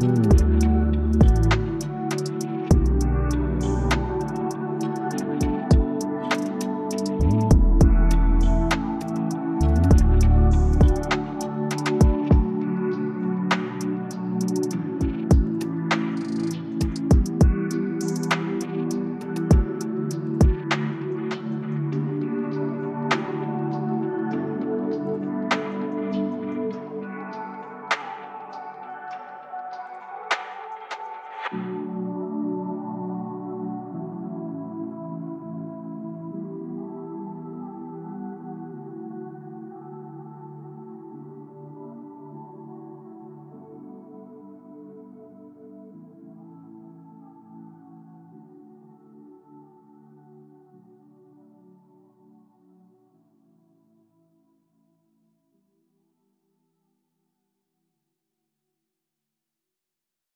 Mm.